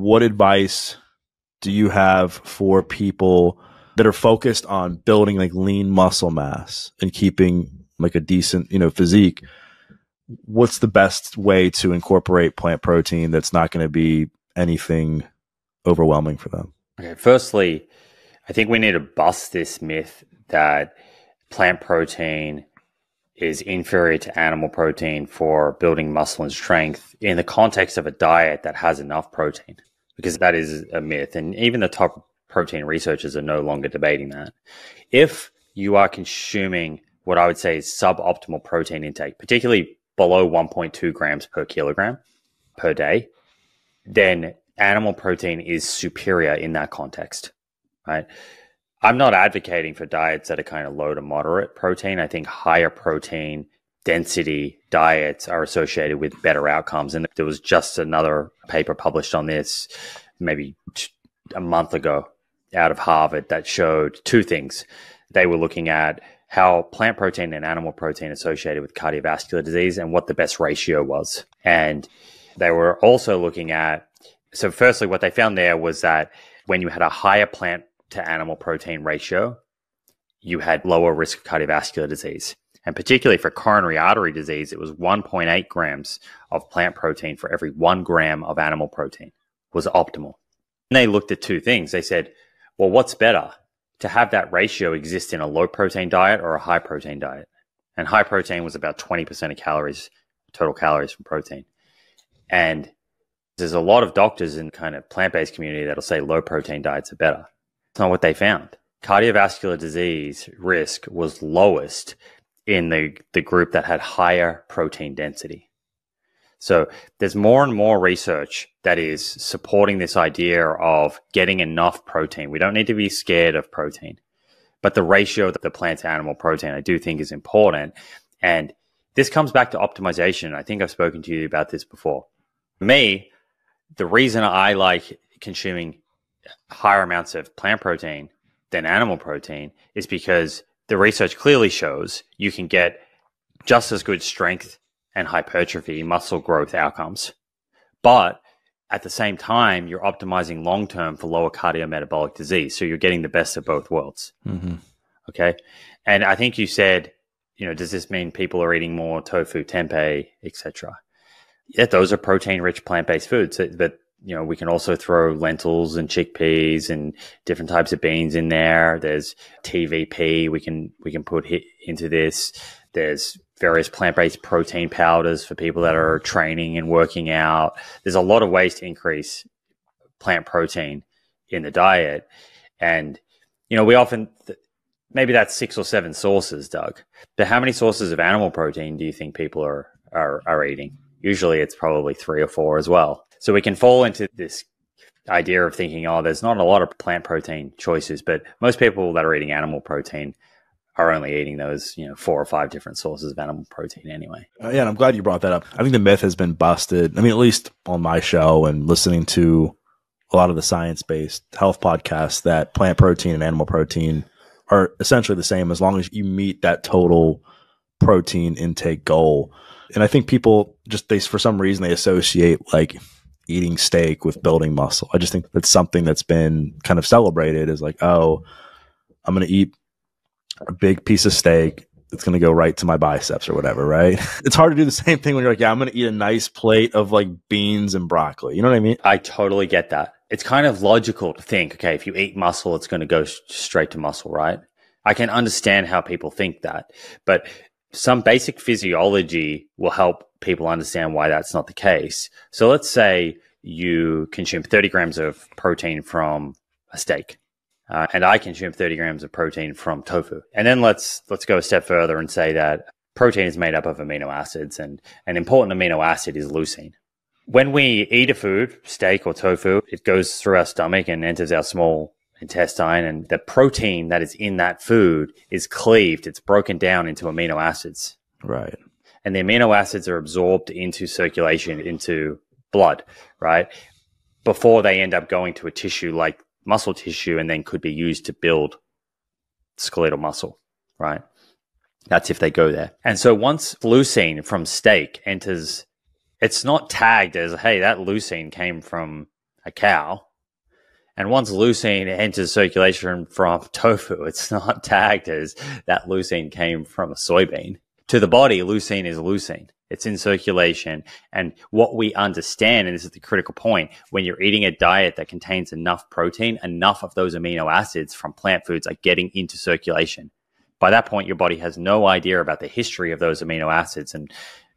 what advice do you have for people that are focused on building like lean muscle mass and keeping like a decent, you know, physique? What's the best way to incorporate plant protein that's not going to be anything overwhelming for them? Okay, firstly, I think we need to bust this myth that plant protein is inferior to animal protein for building muscle and strength in the context of a diet that has enough protein, because that is a myth. And even the top protein researchers are no longer debating that. If you are consuming what I would say is suboptimal protein intake, particularly below 1.2 grams per kilogram per day, then animal protein is superior in that context, right? I'm not advocating for diets that are kind of low to moderate protein. I think higher protein density diets are associated with better outcomes. And there was just another paper published on this maybe a month ago out of Harvard that showed two things. They were looking at how plant protein and animal protein associated with cardiovascular disease and what the best ratio was. And they were also looking at, so firstly, what they found there was that when you had a higher plant to animal protein ratio, you had lower risk of cardiovascular disease. And particularly for coronary artery disease, it was 1.8 grams of plant protein for every one gram of animal protein was optimal. And they looked at two things. They said, well, what's better to have that ratio exist in a low protein diet or a high protein diet? And high protein was about 20% of calories, total calories from protein. And there's a lot of doctors in kind of plant based community that'll say low protein diets are better. It's not what they found. Cardiovascular disease risk was lowest in the, the group that had higher protein density. So there's more and more research that is supporting this idea of getting enough protein. We don't need to be scared of protein, but the ratio of the plant to animal protein, I do think is important. And this comes back to optimization. I think I've spoken to you about this before. Me, the reason I like consuming higher amounts of plant protein than animal protein is because the research clearly shows you can get just as good strength and hypertrophy muscle growth outcomes. But at the same time, you're optimizing long term for lower cardiometabolic disease. So you're getting the best of both worlds. Mm-hmm. Okay. And I think you said, you know, does this mean people are eating more tofu, tempeh, etc.? Yeah, those are protein rich plant based foods, but you know, we can also throw lentils and chickpeas and different types of beans in there. There's TVP we can we can put into this. There's various plant-based protein powders for people that are training and working out. There's a lot of ways to increase plant protein in the diet. And you know, we often maybe that's six or seven sources, Doug. But how many sources of animal protein do you think people are are, are eating? Usually it's probably three or four as well. So we can fall into this idea of thinking, oh, there's not a lot of plant protein choices, but most people that are eating animal protein are only eating those, you know, four or five different sources of animal protein anyway. Uh, yeah, and I'm glad you brought that up. I think the myth has been busted. I mean, at least on my show and listening to a lot of the science based health podcasts that plant protein and animal protein are essentially the same as long as you meet that total protein intake goal. And I think people just they for some reason they associate like eating steak with building muscle. I just think that's something that's been kind of celebrated as like, oh, I'm going to eat a big piece of steak. It's going to go right to my biceps or whatever, right? It's hard to do the same thing when you're like, yeah, I'm going to eat a nice plate of like beans and broccoli. You know what I mean? I totally get that. It's kind of logical to think, okay, if you eat muscle, it's going to go straight to muscle, right? I can understand how people think that, but some basic physiology will help people understand why that's not the case. So let's say you consume 30 grams of protein from a steak. Uh, and I consume 30 grams of protein from tofu. And then let's let's go a step further and say that protein is made up of amino acids, and an important amino acid is leucine. When we eat a food, steak or tofu, it goes through our stomach and enters our small intestine, and the protein that is in that food is cleaved. It's broken down into amino acids. Right and the amino acids are absorbed into circulation, into blood, right? Before they end up going to a tissue like muscle tissue and then could be used to build skeletal muscle, right? That's if they go there. And so once leucine from steak enters, it's not tagged as, hey, that leucine came from a cow. And once leucine enters circulation from tofu, it's not tagged as that leucine came from a soybean. To the body, leucine is leucine. It's in circulation. And what we understand, and this is the critical point, when you're eating a diet that contains enough protein, enough of those amino acids from plant foods are getting into circulation. By that point, your body has no idea about the history of those amino acids and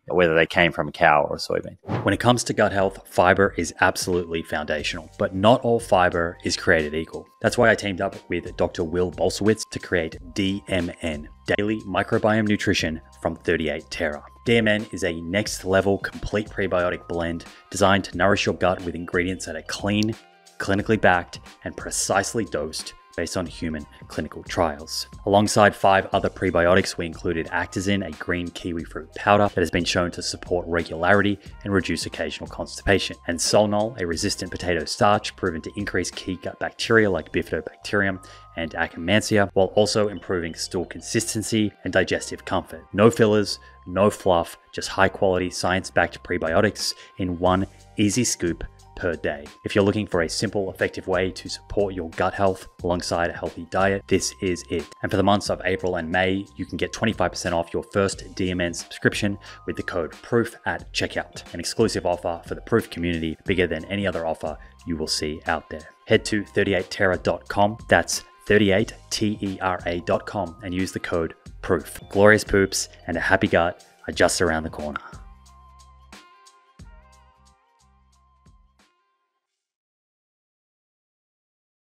whether they came from a cow or a soybean. When it comes to gut health, fiber is absolutely foundational, but not all fiber is created equal. That's why I teamed up with Dr. Will Bulsiewicz to create DMN, Daily Microbiome Nutrition from 38 Terra. DMN is a next level complete prebiotic blend designed to nourish your gut with ingredients that are clean, clinically backed, and precisely dosed based on human clinical trials. Alongside five other prebiotics, we included Actazin, a green kiwi fruit powder that has been shown to support regularity and reduce occasional constipation, and Solnul, a resistant potato starch proven to increase key gut bacteria like Bifidobacterium and Akkermansia, while also improving stool consistency and digestive comfort. No fillers, no fluff, just high quality science backed prebiotics in one easy scoop per day. If you're looking for a simple, effective way to support your gut health alongside a healthy diet, this is it. And for the months of April and May, you can get 25% off your first DMN subscription with the code PROOF at checkout. An exclusive offer for the Proof community, bigger than any other offer you will see out there. Head to 38terra.com. That's 38terra.com and use the code PROOF. Glorious poops and a happy gut are just around the corner.